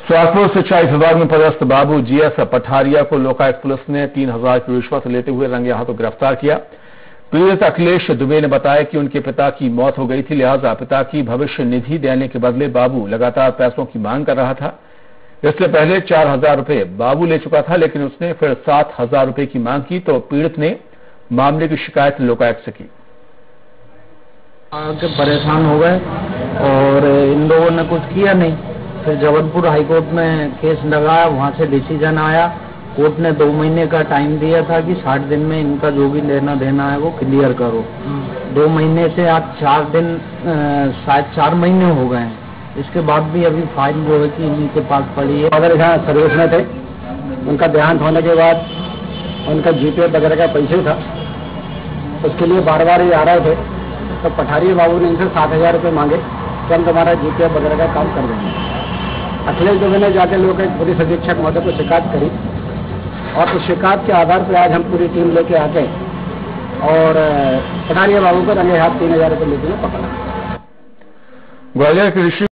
सोहागपुर सिंचाई विभाग में पदस्थ बाबू जीएस पठारिया को लोकायुक्त पुलिस ने तीन हज़ार की रिश्वत लेते हुए रंगे हाथों गिरफ़्तार किया। पीड़ित अखिलेश दुबे ने बताया कि उनके पिता की मौत हो गई थी, लिहाजा पिता की भविष्य निधि देने के बदले बाबू लगातार पैसों की मांग कर रहा था। इससे पहले चार हज़ार रुपये बाबू ले चुका था, लेकिन उसने फिर सात हज़ार रुपये की मांग की तो पीड़ित ने मामले की शिकायत लोकायुक्त से की। परेशान हो गए और इन लोगों ने कुछ किया नहीं। फिर जबलपुर हाईकोर्ट में केस लगाया वहाँ से डिसीज़न आया। कोर्ट ने दो महीने का टाइम दिया था कि साठ दिन में इनका जो भी लेना देना है वो क्लियर करो। दो महीने से आज चार दिन शायद चार महीने हो गए हैं। इसके बाद भी अभी फ़ाइल जो है कि इन्हीं के पास पड़ी है। अगर यहाँ सर्विस में थे उनका देहांत होने के बाद उनका जीपे वगैरह का पैसे था उसके लिए बार बार ये आ रहे थे तो पठारी बाबू ने इनसे सात हज़ार रुपये मांगे कि हम तुम्हारा जीपे वगैरह का काम कर देंगे। अखिलेश दुबे ने जाके लोग पुलिस अधीक्षक महोदय को शिकायत करी। और उस शिकायत के आधार पर आज हम पूरी टीम लेके आ गए और पठानिया बाबू को रंगे हाथ तीन हज़ार रुपये लेते हुए पकड़ा। ग्वालियर के ऋषि